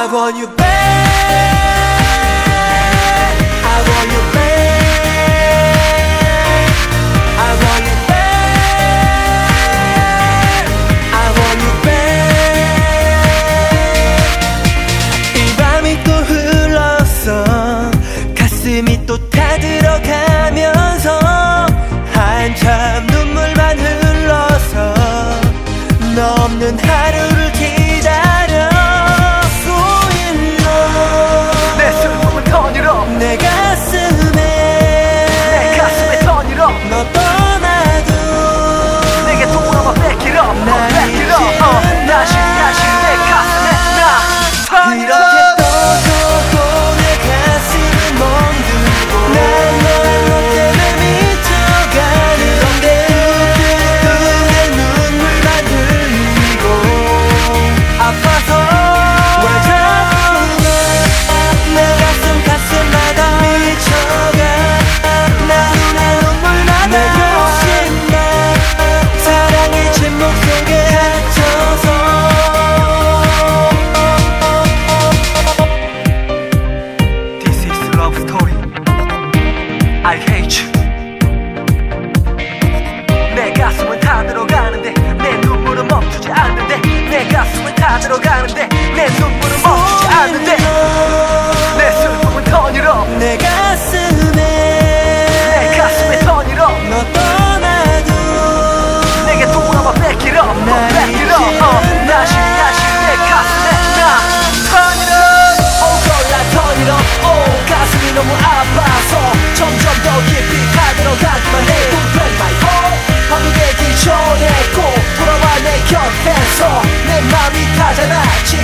I want you back I want you back I want you back I want you back 이 밤이 또 흘렀어 가슴이 또 타들어가면서 한참 눈물만 흘러서 너 없는 하루를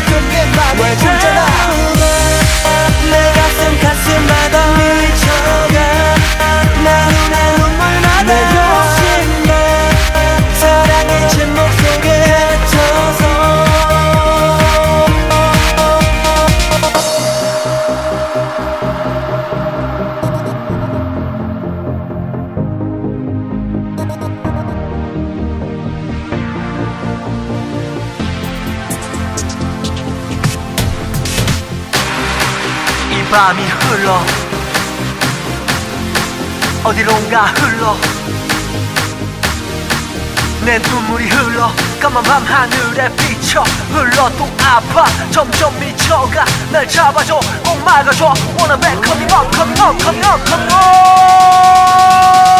Cứ viết. 이 밤이 흘러. 어디론가 흘러. 내 눈물이 흘러. 까만 밤 하늘에 비쳐 흘러. 또 아파. 점점 미쳐가. 날 잡아줘. 꼭 막아줘. Wanna back coming up coming up coming up coming up